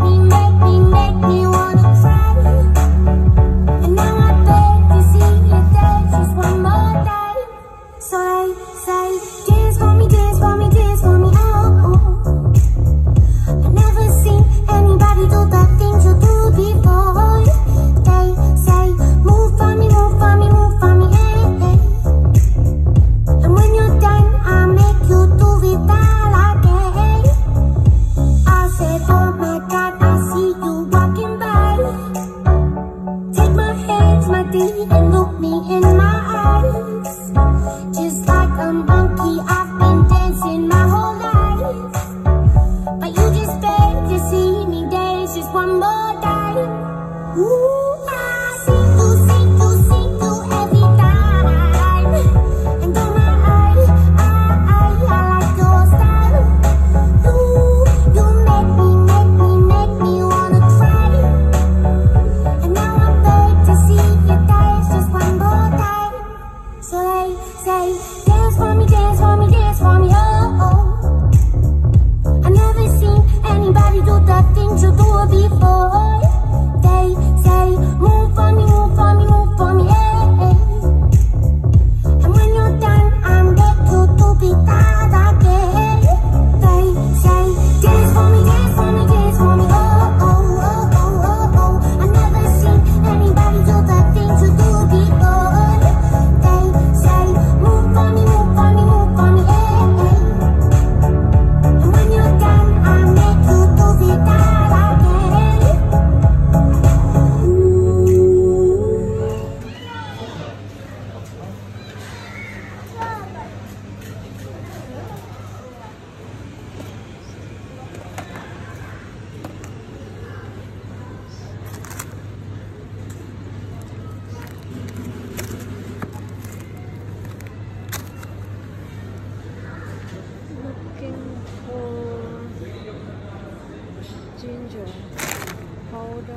me, make me, make me want look me in my eyes. Just do the things you do before. They say, move on, you 好的。